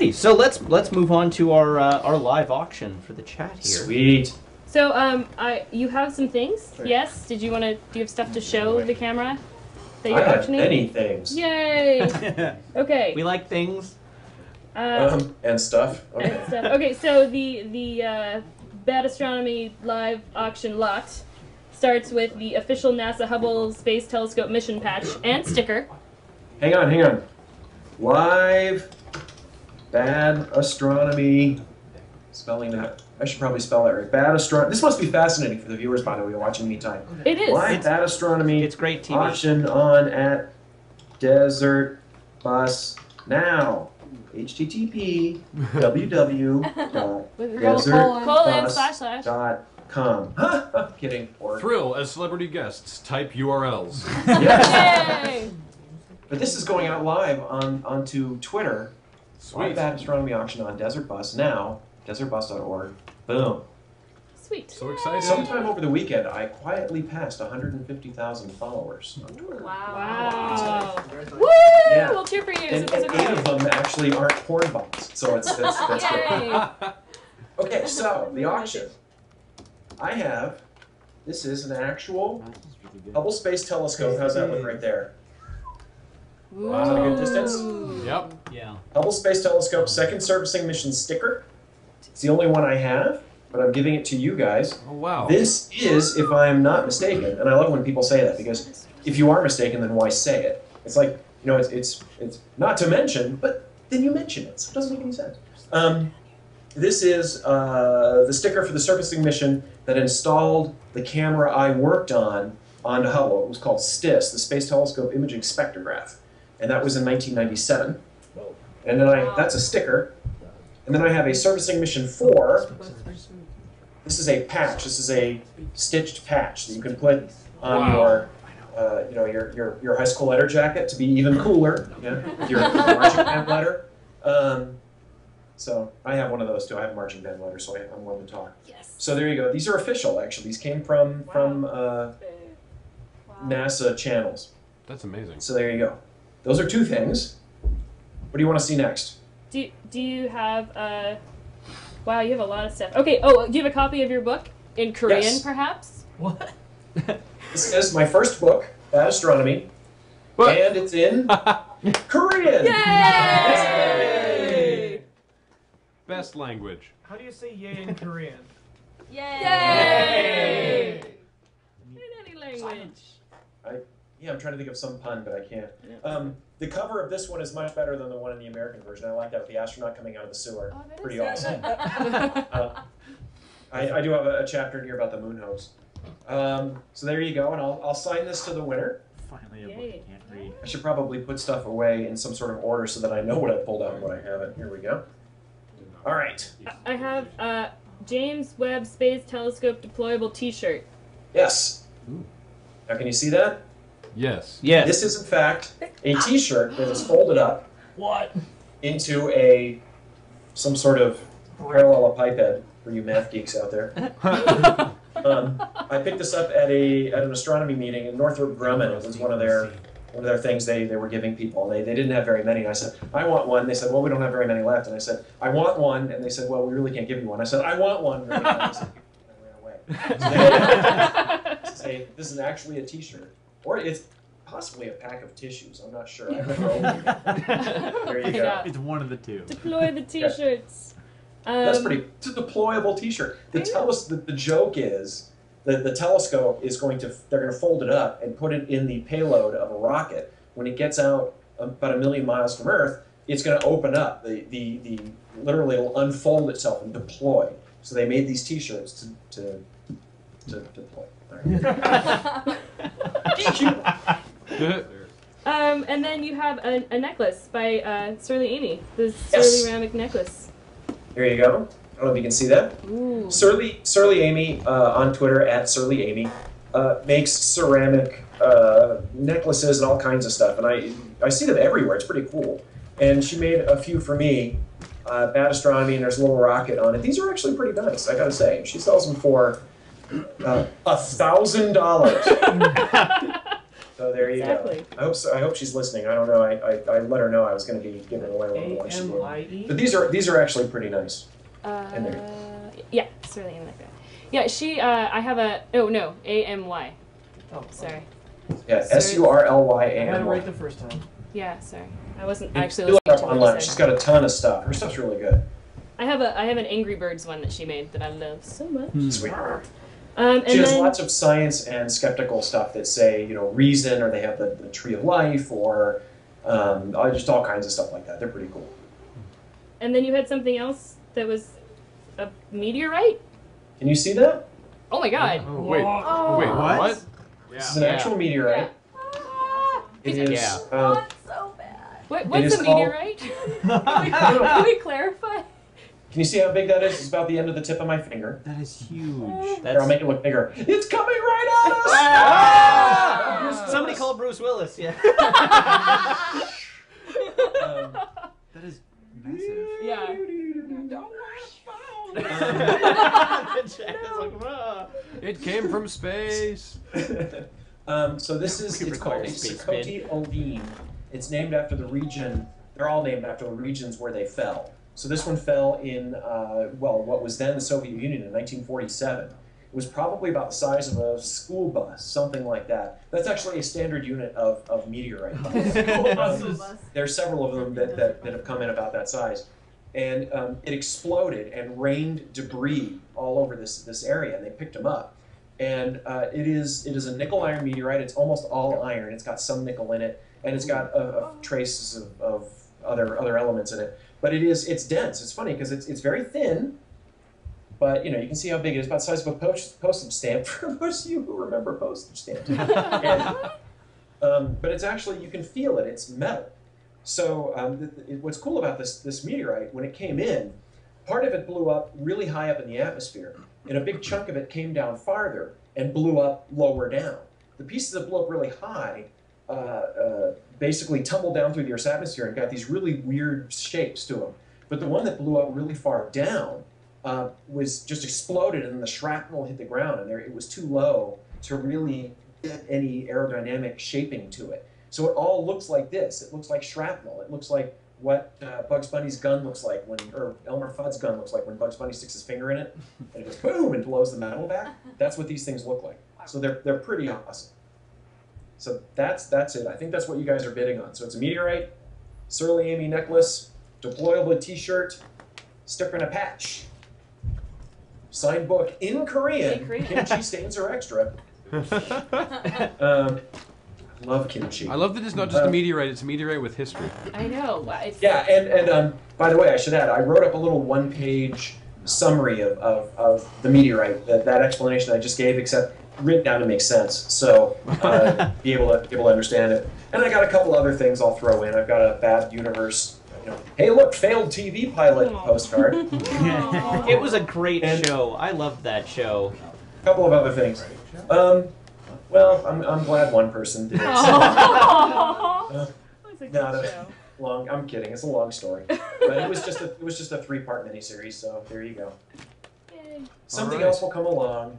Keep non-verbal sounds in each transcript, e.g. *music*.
Alrighty, so let's let's move on to our uh, our live auction for the chat here. Sweet. So, um, I you have some things? Yes. Did you want to? Do you have stuff to show the camera that you're I have auctioning? many things. Yay! *laughs* Okay. we like things. Uh, Um, and stuff. Okay. and stuff. Okay, so the the uh, Bad Astronomy live auction lot starts with the official NASA Hubble Space Telescope mission patch and sticker. Hang on, hang on. Live bad astronomy. Spelling that. I should probably spell that right. Bad astronomy. This must be fascinating for the viewers, by the way, watching me time. It is. Live It's- bad astronomy It's great TV. auction on at Desert Bus now. HTTP www. With colon, sir. colon Bus. slash slash. dot com. I'm kidding. Or Thrill as celebrity guests. Type URLs. *laughs* yes. Yay! But this is going out live on onto Twitter. Live Sweet. Bad Astronomy Auction on Desert Bus now. Desertbus.org. Boom. Sweet. So excited. Sometime over the weekend, I quietly passed 150,000 followers. Wow. wow. Woo! Yeah. We'll cheer for you. And, and eight of them actually aren't porn bots, so it's that's, that's good. Yay! *laughs* Okay, so the auction. I have. This is an actual Hubble Space Telescope. How's that look right there? Is that a good distance? Yep. Yeah. Hubble Space Telescope second servicing mission sticker. It's the only one I have, but I'm giving it to you guys. Oh wow. This is, if I'm not mistaken, and I love when people say that because if you are mistaken, then why say it? It's like you know, it's it's it's not to mention, but then you mention it, so it doesn't make any sense. Um, this is uh, the sticker for the servicing mission that installed the camera I worked on onto Hubble. It was called STIS, the Space Telescope Imaging Spectrograph, and that was in 1997. And then I that's a sticker, and then I have a servicing mission four. This is a patch. This is a stitched patch that you can put on Wow. your, uh, you know, your, your your high school letter jacket to be even cooler. Yeah, with your *laughs* marching band letter. Um, so I have one of those too. I have a marching band letter, so I, I'm willing to talk. Yes. So there you go. These are official, actually. These came from from uh, NASA channels. That's amazing. So there you go. Those are two things. What do you want to see next? Do, do you have a? wow you have a lot of stuff okay oh do you have a copy of your book in korean Yes. perhaps What? *laughs* This is my first book, Bad Astronomy, What? and it's in *laughs* Korean. yay Best language. How do you say yay in Korean? yay in any language Yeah, I'm trying to think of some pun, but I can't. Um, the cover of this one is much better than the one in the American version. I like that with the astronaut coming out of the sewer. Oh, that is Pretty so awesome. *laughs* Uh, I, I do have a, a chapter in here about the moon hoax. Um, so there you go, and I'll, I'll sign this to the winner. Finally, a book Yay. you can't read. I should probably put stuff away in some sort of order so that I know what I pulled out and what I haven't. Here we go. All right. I have uh, James Webb Space Telescope deployable T-shirt. Yes. Now, can you see that? Yes. Yes. This is, in fact, a T-shirt that is folded up what? into a some sort of parallelepiped for you math geeks out there. *laughs* Um, I picked this up at a at an astronomy meeting in Northrop Grumman. It was one of their one of their things they, they were giving people. They, they didn't have very many. And I said, I want one. They said, well, we don't have very many left. And I said, I want one. And they said, well, we really can't give you one. I said, I want one. Really bad. I said, I ran away. So *laughs* they- this is actually a T-shirt, or it's possibly a pack of tissues. I'm not sure. I haven't opened it. There you go. Yeah. It's one of the two. Deploy the T-shirts. Um, That's pretty. It's a deployable T-shirt. The teles- the, the joke is that the telescope is going to. They're going to fold it up and put it in the payload of a rocket. When it gets out about a million miles from Earth, it's going to open up. The the the literally it'll unfold itself and deploy. So they made these T-shirts to to, to deploy. *laughs* All right. Um, and then you have a, a necklace by uh, Surly Amy, the Yes. Surly ceramic necklace. Here you go. I don't know if you can see that. Ooh. Surly Surly Amy uh, on Twitter at Surly Amy uh, makes ceramic uh, necklaces and all kinds of stuff, and I I see them everywhere. It's pretty cool. And she made a few for me. Uh, Bad Astronomy, and there's a little rocket on it. These are actually pretty nice, I gotta say. She sells them for a thousand dollars. *laughs* So there you Exactly. go. I hope so, I hope she's listening. I don't know. I, I, I let her know I was going to be giving away one of the ones she gave. But these are these are actually pretty nice. Uh, And there. yeah, Sterling and like that. Yeah, she. Uh, I have a. Oh no, A M Y. Oh, Sorry. Yeah, Sorry. S U R L Y I A had it M right Y. the first time. Yeah, sorry. I wasn't actually look listening up to what online. you She's said. got a ton of stuff. Her stuff's really good. I have a. I have an Angry Birds one that she made that I love so much. Sweet. Um, She and has then lots of science and skeptical stuff that say, you know, reason, or they have the, the tree of life, or um, just all kinds of stuff like that. They're pretty cool. and then you had something else that was a meteorite. Can you see that? Oh my god. Oh, wait. Oh. Wait, What? what? This is an Yeah. actual meteorite. Ah, It is. Yeah. Um, so bad. What, what's is a called- meteorite? *laughs* can, we, can we clarify? Can you see how big that is? It's about the end of the tip of my finger. That is huge. Here, I'll make it look bigger. It's coming right at us! Ah! Somebody call Bruce Willis. Yeah. *laughs* Um, That is massive. Yeah. *laughs* The Jack is like, "Rah." It came from space. *laughs* um, so this is it's called a space Sikhote-Alin. It's named after the region. They're all named after the regions where they fell. So this one fell in uh, well, what was then the Soviet Union in 1947. It was probably about the size of a school bus, something like that. That's actually a standard unit of, of meteorite. *laughs* Um, there's several of them that, that, that have come in about that size. And um, it exploded and rained debris all over this, this area, and they picked them up. And uh, it is it is a nickel iron meteorite. It's almost all iron. It's got some nickel in it, and it's got uh, traces of, of other other elements in it. But it is it's dense. It's funny because it's it's very thin. But you know you can see how big it is. About the size of a post, postage stamp *laughs* for most of you who remember postage stamps. *laughs* And, um, but it's actually you can feel it. It's metal. So um, th- th- what's cool about this this meteorite when it came in, part of it blew up really high up in the atmosphere, and a big chunk of it came down farther and blew up lower down. The pieces that blew up really high uh, uh, basically tumbled down through the Earth's atmosphere and got these really weird shapes to them. But the one that blew up really far down uh, was just exploded, and the shrapnel hit the ground, and there it was too low to really get any aerodynamic shaping to it. So it all looks like this. It looks like shrapnel. It looks like what uh, Bugs Bunny's gun looks like when, or Elmer Fudd's gun looks like when Bugs Bunny sticks his finger in it, and it goes boom and blows the metal back. *laughs* That's what these things look like. So they're they're pretty awesome. So that's that's it. I think that's what you guys are bidding on. So it's a meteorite, Surly Amy necklace, deployable T-shirt, sticker and a patch, signed book in Korean. In Korean. Kimchi stains are extra. *laughs* *laughs* Um, love kimchi. I love that it's not just a Uh, meteorite; it's a meteorite with history. I know. It's- Yeah, and, and um, by the way, I should add, I wrote up a little one page summary of, of, of the meteorite, that, that explanation I just gave, except written down to make sense. So uh, *laughs* be able to be able to understand it. And I got a couple other things I'll throw in. I've got a bad universe. You know, hey, look, failed TV pilot Aw. postcard. *laughs* it was a great And- show. I loved that show. A couple of other things. Um, well, I'm, I'm glad one person did it. Aw. *laughs* That's a good No, no. show. long. I'm kidding. It's a long story, *laughs* but it was just a it was just a three part miniseries. So there you go. Yay. Something right. else will come along.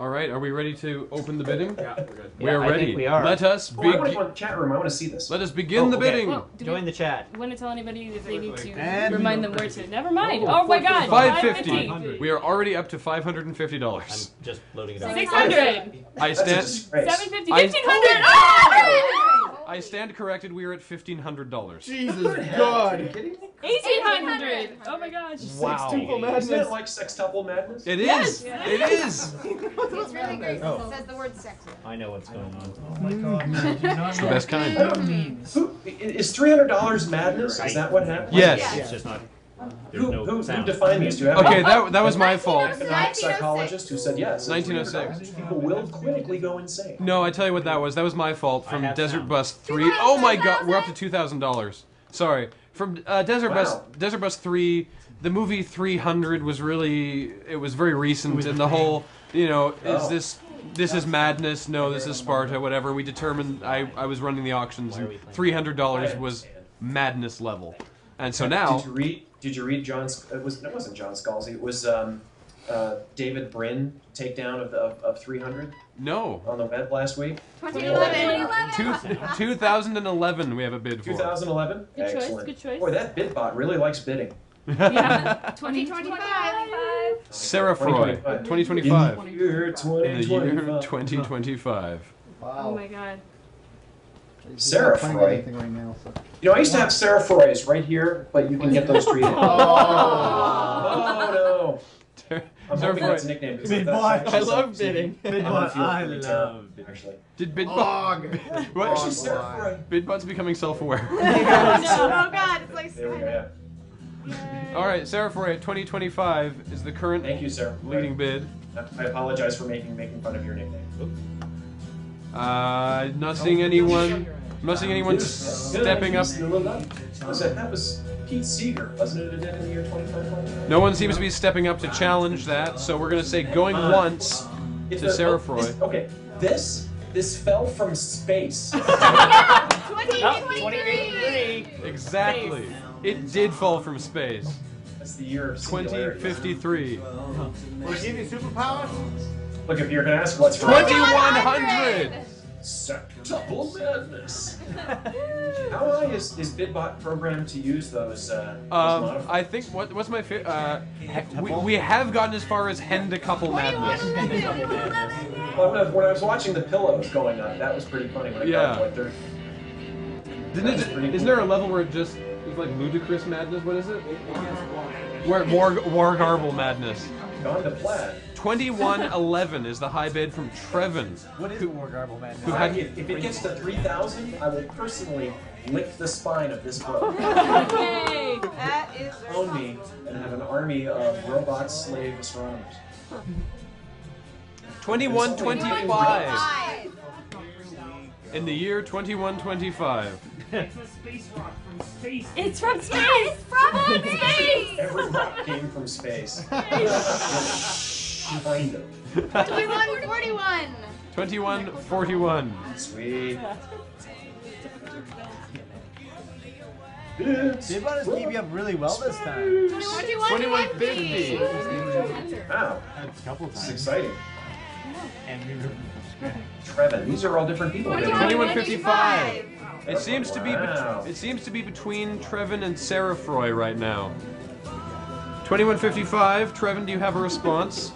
All right, are we ready to open the bidding? Yeah, we're good. We are Yeah, I ready. think we are. Let us Oh, I want to begin. go in the chat room. I want to see this. Let us begin Oh, the okay. bidding. Well, Join we the chat. want to tell anybody if they need to And- remind them where to? Never mind. Oh, Oh, my God. 550. 550. We are already up to five hundred and fifty I'm dollars. just loading it up. 600. I That's a stand. 750. I- 1500. I stand corrected. We are at fifteen hundred dollars. Jesus Are you God. kidding me? 1800. Oh my gosh. Wow. Isn't it like sextuple madness? It is. Yes. It is. *laughs* It's really great Oh. it says the oh. word sex. in it. I know what's going on. Oh my god, man, do not It's the know best kind. that means? Who i- is three hundred dollars madness? Is that what happened? Yes. It's just not. There's Who, no who, who sound. defined these? Do you have Okay, that that was my fault. economic psychologist who said yes? 1906. People will clinically go insane. No, I tell you what that was. That was my fault from have Desert sound. Bus Three. Oh my God, we're up to two thousand dollars. Sorry, from uh, Desert Bus Wow. Desert Bus Three. The movie 300 was really it was very recent, and the whole you know is Oh. this this is madness? No, this is Sparta. Whatever. We determined I I was running the auctions, and three hundred dollars was madness level, and so now Did you read? Did you read John? Sc- It was. It wasn't John Scalzi. It was. Um, uh, David Brin takedown of, the, of, of 300 No. on the web last week? 2011. Two, 2011 we have a bid for. 2011? Good choice, Excellent. good choice. Boy, that bidbot really likes bidding. Yeah. *laughs* 2025. Sarah Froy, 2025. In the year In the year 2025. 2025. Oh my god. Sarah Playing Froy. right now, so. You know, I used to have Sarah Froys right here, but you can get those treated. *laughs* oh no! I'm Sarah hoping Froy. that's a nickname. 'cause Bidbot. that's I love something- bidding. I'm Bidbot, feel I love bidding. Actually, Did Bidbot? Og. What? actually, Sarah Froy. Bidbot's becoming self-aware. *laughs* Oh god, it's like There we go. Yeah. All right, Sarah Froy, 2025 is the current Thank you, Sarah. leading bid. I apologize for making making fun of your nickname. Uh, not seeing anyone. I'm not seeing anyone stepping up. Was that, that was Pete Seeger, wasn't it? It did in the year 2021. No one seems to be stepping up to challenge that, so we're gonna say going uh, once. To the- Sarah oh, this- okay, this this fell from space. *laughs* 2023. Exactly. It did fall from space. That's the year of singularity. 2053. Will it give you superpowers? Look, if you're gonna ask what's for 2100. Septuple madness. *laughs* How high is, is Bidbot programmed to use those? Uh, those Um. I think what what's my favorite? Uh, we, we have gotten as far as hen to couple madness. Well, when, I, when I was watching the pillows going up, that was pretty funny. When I Yeah. got to like Didn't That's it? pretty Isn't there a level where it just it's like ludicrous madness? What is it? Where war war garble madness. Gone to plaid. 2111 is the high bid from Trevin. What is War Garble Man? Who I- had- if, if it gets to 3,000, I will personally lick the spine of this book. *laughs* Yay! That is Own me and have an army of robot slave astronomers. 2125 Five. in the year 2125. It's a space rock from space. It's from space! It's from space. Every rock came from space. *laughs* *laughs* kind of. 2141. 2141. *laughs* Sweet. They brought us keep you up really well this time. 2150. Wow, A couple this is times. exciting. And we were. Trevin, these are all different people. 2155. It seems to be Wow. it seems to be between Trevin and Sarah Froy right now. 2155. Trevin, do you have a response?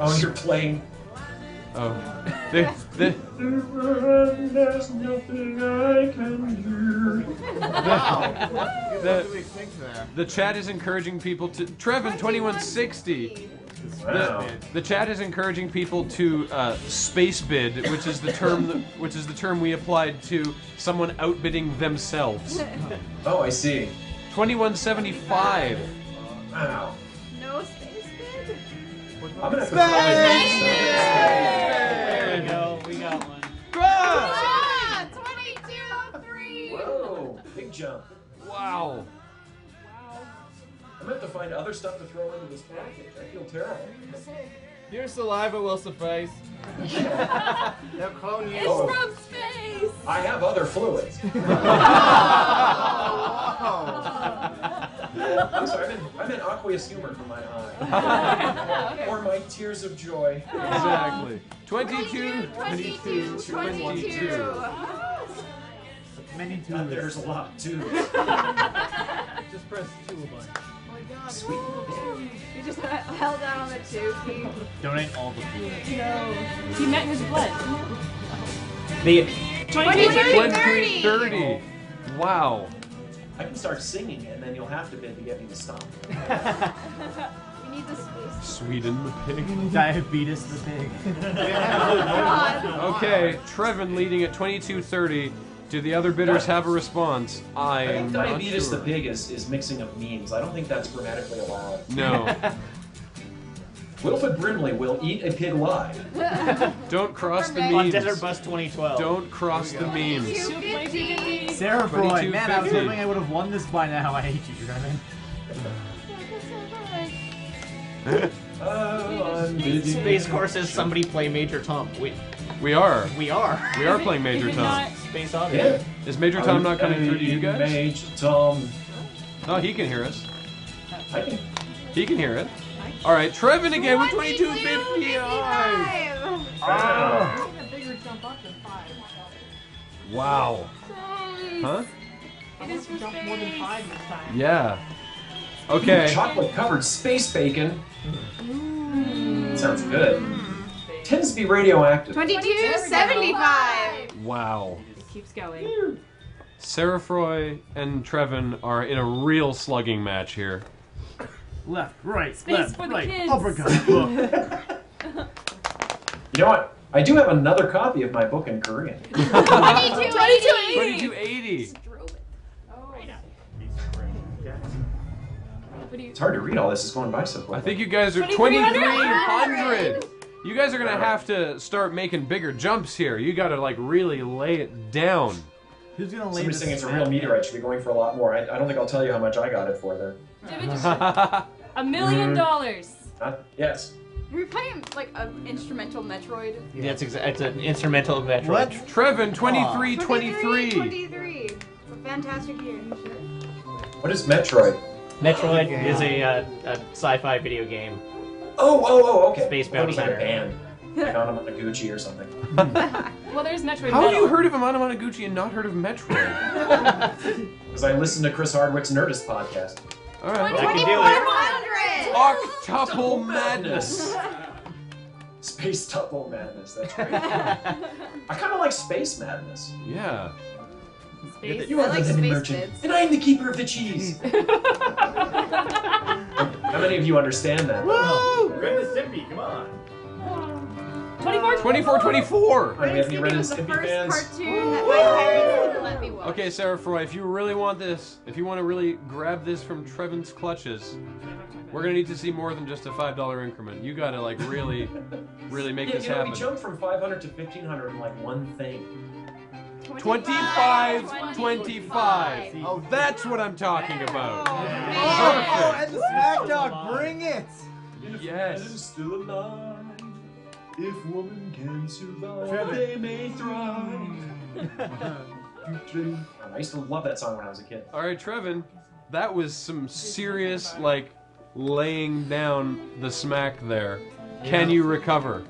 Oh, you're playing. Oh. The, the, There's nothing I can do. What the, do we think there? the chat is encouraging people to Trevin 2160. Wow. The, the chat is encouraging people to uh, space bid, which is the term that, *laughs* which is the term we applied to someone outbidding themselves. *laughs* Oh, I see. 2175. Wow. No space bid. I'm gonna have to There we go. We got one. Ah, 2203. Whoa, big jump. Wow. Wow. I'm gonna have to find other stuff to throw into this package. I feel terrible. Your saliva will suffice. *laughs* They'll clone you. Oh. From space! I have other fluids. *laughs* *laughs* I'm sorry, I'm in, I'm in aqueous humor for my eye. or my tears of joy. Exactly. 22, 22, 22, 22. 22. Many God, tools. there's a lot too. Just press two a bunch. Sweet. He just held down on the two key. Donate all the fluid. No. He met his blood. The 2330. 2030. Wow. I can start singing and then you'll have to bid to get me to stop. *laughs* We need the space. Sweden the pig. Diabetes the pig. *laughs* God. Okay, Trevin leading at 2230. Do the other bidders have a response? I I think not diabetes sure. the pig is, is mixing of memes. I don't think that's grammatically allowed. No. *laughs* Wilford Brimley will eat a pig live. *laughs* Don't cross the On on memes. Desert Bus 2012. Don't cross the memes. 250. Sarah Froy, man, I was 2250. hoping I would have won this by now. I hate you, you know what I mean? *laughs* Uh, bidding- Space Corps says somebody play Major Tom. We, We are. we are. We are playing Major Tom. Not- Space Odyssey. Yeah. Is Major Tom not coming through to you guys? Major Tom. No, he can hear us. I can. He can hear it. All right, Trevin again with 2250. Oh. Ah. A bigger jump up than five. Wow. Huh? It is for jump more than five this time. Yeah. Okay. Chocolate covered space bacon. Sounds good. Tends to be radioactive. 2275. Wow. It keeps going. Sarah Froy and Trevin are in a real slugging match here. Left, right, Space left, for the right. kids. Uppercut. Look. *laughs* You know what? I do have another copy of my book in Korean. *laughs* 2280. 2280. What do you? It's hard to read all this. It's going by so quick. I think you guys are 2300. 2300. You guys are gonna have to start making bigger jumps here. You gotta like really lay it down. Who's gonna lay Somebody's saying it's a real meteorite. Should be going for a lot more. I, I don't think I'll tell you how much I got it for then. *laughs* A million dollars. Huh? Yes. Were we playing like an instrumental Metroid? Yeah, That's exa- it's an instrumental Metroid. What? Trevin, 2323. 23. It's a fantastic year. What is Metroid? Metroid is a, uh, a sci-fi video game. Oh, oh, oh, okay. Space I thought it was like a Bounty band. Like Anamanaguchi or something. *laughs* Well, there's Metroid. How have Metal. you heard of Anamanaguchi and not heard of Metroid? *laughs* Because I listened to Chris Hardwick's Nerdist podcast. All right. I can do it. 100. Octuple *laughs* madness. Space Tuple Madness. That's great. I kind of like Space Madness. Yeah. Space. You I are like the space merchant, bits. and I am the keeper of the cheese. How many of you understand that? Ren and Stimpy, come on. 24. 24 24. Do we have any Ren and Stimpy fans? cartoon that my parents let me watch. Okay, Sarah Froy, if you really want this, if you want to really grab this from Trevin's clutches, we're gonna need to see more than just a five dollar increment. You gotta like really, really make Yeah, this you know, we happen. jumped from 500 to 1500 in like one thing. 25, 25. Oh, that's what I'm talking about. Oh, Perfect. Oh, and the smack dog, bring it! Yes. still alive, if woman can survive, Trevor. they may thrive. *laughs* I used to love that song when I was a kid. All right, Trevin, that was some serious like laying down the smack there. Can you recover?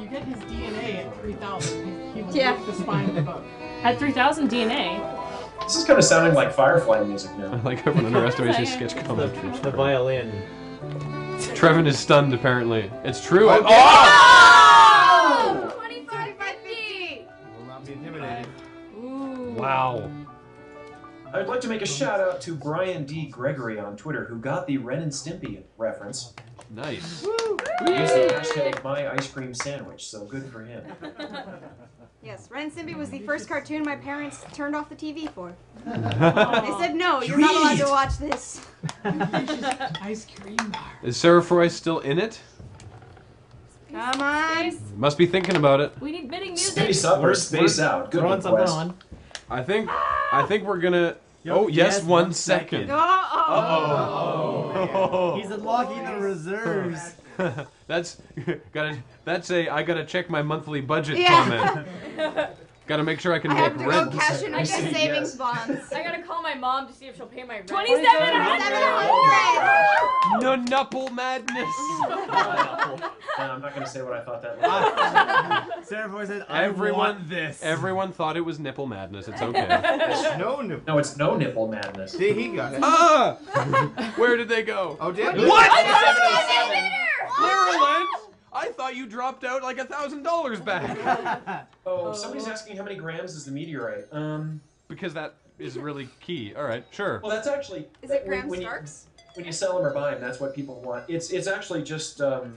You get his DNA at 3,000. He, he will Yeah. the spine of the boat. At 3,000 DNA. This is kind of sounding like Firefly music now. I now. like everyone underestimates *laughs* your sketch The, comedy. the violin. Trevin is stunned apparently. It's true. Oh, Oh! 2550. Will not be intimidated. Ooh. Wow. I would like to make a shout out to Brian D. Gregory on Twitter, who got the Ren and Stimpy reference. Nice. He used the hashtag my ice cream sandwich, so good for him. *laughs* Yes, Ren and Stimpy was the first cartoon my parents turned off the TV for. *laughs* They said, no, you're not allowed to watch this. *laughs* Ice cream bar. Is Sarah Froy still in it? Come on. Must be thinking about it. We need bidding music. Space up or space out. Good Throwing something request. on. I think. I think we're gonna. Yo, oh yes, yes, one one second. second. Oh. He's unlocking the reserves. *laughs* that's *laughs* gotta. That's a. I gotta check my monthly budget Yeah. comment. *laughs* gotta make sure I can I make have to go cash in my I *laughs* say savings yes. bonds. I gotta call my mom to see if she'll pay my rent. 2700. No nupple madness. *laughs* Uh, I'm not going to say what I thought that was. *laughs* Sarah Boy said, I Everyone- want this. Everyone thought it was nipple madness. It's okay. No nipple. No, it's no nipple madness. See, he got it. ah! Where did they go? Oh, did What? Maryland! I thought you dropped out like a thousand dollars back. *laughs* Oh, somebody's asking how many grams is the meteorite. Um, Because that is really key. All right, sure. well, that's actually. Is it when- Graham when you- Starks? when you sell them or buy them, that's what people want. It's it's actually just um,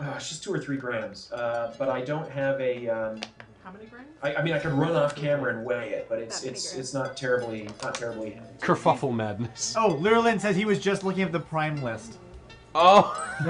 oh, it's just two or three grams. Uh, but I don't have a. Um, How many grams? I, I mean, I could run off camera and weigh it, but it's That many it's grams. it's not terribly not terribly. Kerfuffle madness. Oh, Lurlin says he was just looking at the prime list. Oh. *laughs*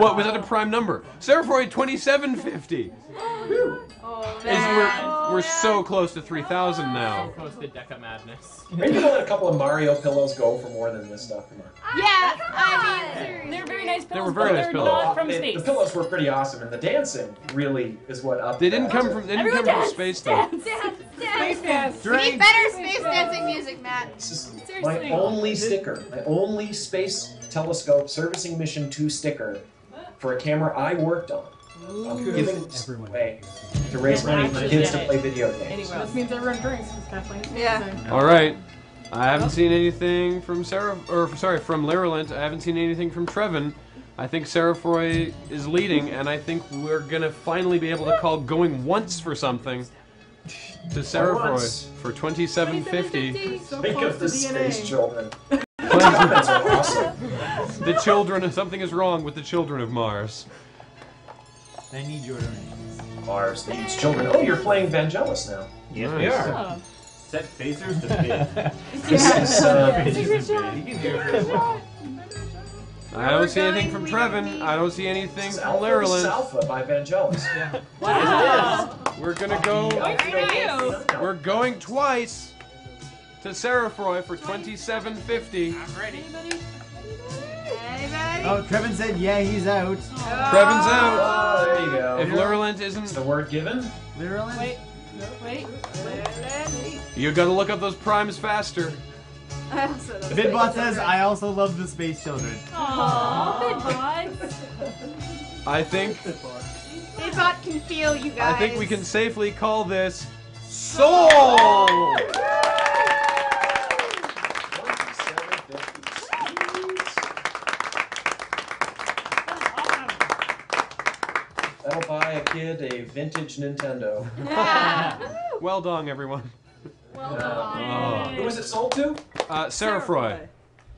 what was that a prime number? Sarah Froy, twenty-seven fifty. Oh, Is man. we're we're so close to three thousand oh. now. Close to Deca Madness. Maybe we'll let a couple of Mario pillows go for more than this stuff. Come on. Yeah, I mean, They're very nice pillows, They were very but nice pillows. not from The- space. The pillows were pretty awesome, and the dancing really is what up. They didn't come from they didn't Everyone come from dance, space though. dance. Space dance. We need better space dancing music, Matt. This is my only sticker, my only space telescope servicing mission 2 sticker for a camera I worked on. I'm giving this away to raise money for kids to play video games. Anyway, this means everyone drinks. It's Kathleen. Yeah. All right. I haven't seen anything from Sarah, or sorry, from Lyrilent. I haven't seen anything from Trevin. I think Sarah Froy is leading, and I think we're gonna finally be able to call going once for something to Sarah Froy once. for twenty-seven fifty. So Think close of the DNA. space children. *laughs* *laughs* Comments are awesome. The children. Something is wrong with the children of Mars. I need your donations. Mars needs children. Oh, you're playing Vangelis now. Yes, Nice. we are. Oh. Set phasers to bid. This is uh, Phasers to bid. You hear it as. I don't see anything from Trevin. I don't see anything this from Alpha, this is Lyrilent. Alpha by Vangelis. Wow. We're gonna go. We're going twice to Sarah Froy for twenty-seven fifty. I'm ready. Anybody? Oh, Trevin said, yeah, he's out. Oh. Trevin's out. Oh, there you go. If Lyrilent Is isn't, the word given? Literally? Wait. Wait. you gotta look up those primes faster. I also don't Bidbot says, I also love the space children. Aww, big I think Bidbot can feel you guys. I think we can safely call this Soul. That'll buy a kid a vintage Nintendo. *laughs* Well done, everyone. Well Uh, who was it sold to? Uh, Sarah Froy.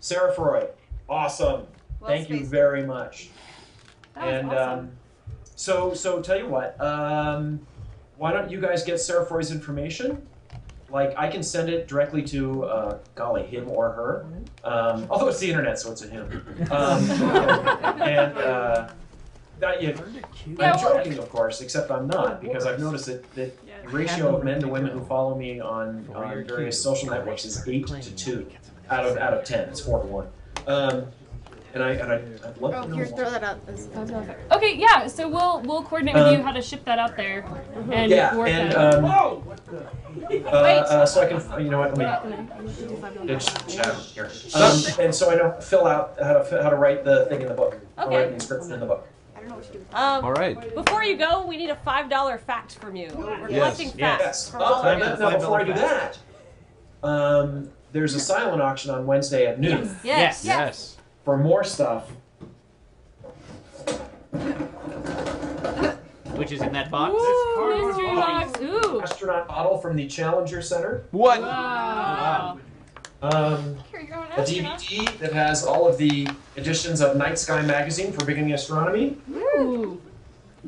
Sarah Froy. Awesome. Well Thank you very much. That was and awesome. um, so, so tell you what. Um, why don't you guys get Sarah Froy's information? Like, I can send it directly to, uh, golly, him or her. Um, although it's the internet, so it's a him. Um, *laughs* and uh, that you. Yeah, I'm joking, of course, except I'm not because I've noticed that, that the ratio of men to women who follow me on, on various social networks is eight to two out of out of ten. It's four to one. Um, and I and I, I'd love Oh, to know. here, throw that out. This Okay, yeah. So we'll we'll coordinate with Um, you how to ship that out there and yeah, work and that. um, uh, uh, so I can, you know what? We're Let not me gonna- chat here. Um, and so I know fill out how to how to write the thing in the book. I'll Okay. write the inscription in the book. I don't know what to do. Um, All right. Before you go, we need a five dollar fact from you. We're Yes. collecting Yes. facts Yes. from Oh, all and then, now before I do that, um, there's a silent auction on Wednesday at noon Yes. Yes. yes for more stuff. Which is in that box. Ooh, mystery box. Ooh. Astronaut bottle from the Challenger Center. What? Wow. Um, Here, you're going a DVD that has all of the editions of Night Sky magazine for beginning astronomy. Ooh.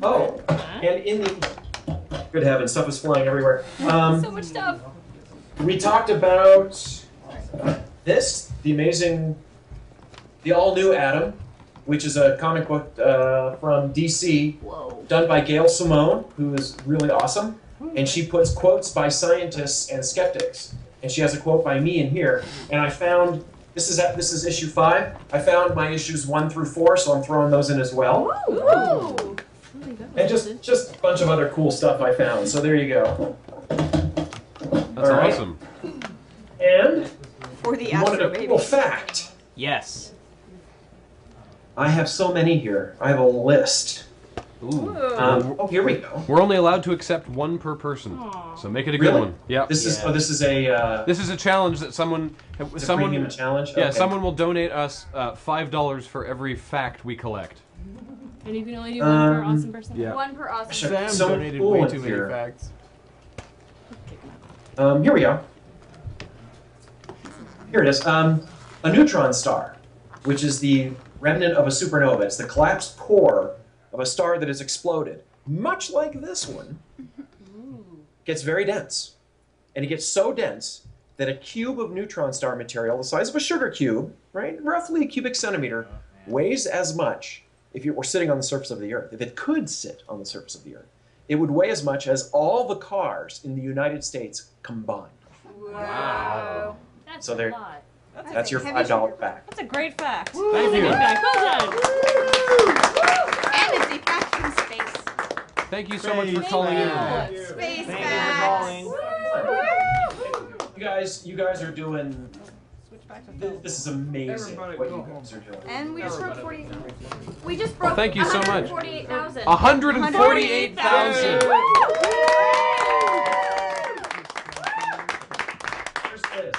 Oh, and in the good heavens, stuff is flying everywhere. Um, So much stuff. we talked about this, the amazing, the all-new Atom, which is a comic book uh, from DC, Whoa. done by Gail Simone, who is really awesome, and she puts quotes by scientists and skeptics. And she has a quote by me in here, and I found this is at, this is issue five. I found my issues one through four, so I'm throwing those in as well. Ooh. And just just a bunch of other cool stuff I found. So there you go. That's All right. awesome. And For the you wanted Astro a Baby. cool fact. Yes. I have so many here. I have a list. Ooh. Um, oh, here we go. We're only allowed to accept one per person, Aw. so make it a good Really? one. Yeah. This is Yeah. oh, this is a uh, This is a challenge that someone, it's a someone, premium challenge. yeah, Okay. someone will donate us uh, five dollars for every fact we collect. And you can only do one per Um, awesome person. yeah. One per awesome. Sure. Sam So donated cool way in too many here. facts. Um, here we go. Here it is. Um, a neutron star, which is the remnant of a supernova. It's the collapsed core of a star that has exploded, much like this one. *laughs* Gets very dense, and it gets so dense that a cube of neutron star material, the size of a sugar cube, right, roughly a cubic centimeter, oh, weighs as much if it were sitting on the surface of the Earth. If it could sit on the surface of the Earth, it would weigh as much as all the cars in the United States combined. Wow. That's So a lot. That's, That's your five dollar sugar. back. That's a great fact. Thank Good you. Well done. And it's a fact from space. Thank you so much for calling in. Space Thank you for facts. calling. guys, you guys are doing. Switch back to This, this is amazing what you guys are doing. And we just broke 40. We just broke thank you so much. 148,000. 148,000. Where's Liz?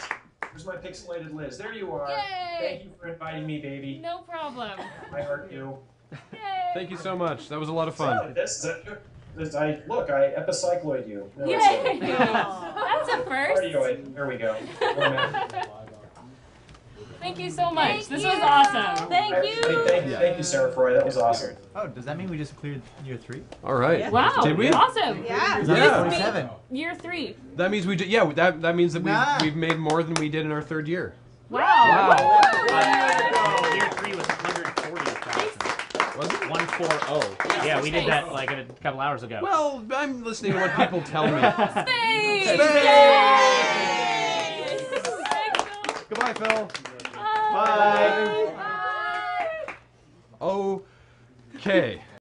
Where's my pixelated Liz? There you are. Yay! Thank you for inviting me, baby. No problem. I heart you. Yay! Thank you so much. That was a lot of fun. This is a, this, I look. I epicycloid you. No, it's Yay! a- *laughs* That's a first. Cardioid. There we go. Thank you so much. Thank this you. was awesome. Thank Hey, you. thank, thank you, Sarah Froy. That was awesome. Oh, does that mean we just cleared year three? All right. Wow. Did we? Awesome. Yeah. Yeah. that 47? Year three. That means we did. Yeah, that that means that we've Nah. we've made more than we did in our third year. Wow. Wow. Year Oh. Yeah, we did that like a couple hours ago. Well, I'm listening to what people tell me. *laughs* Space! Space! Goodbye, Phil. Bye. Bye. Bye. Okay.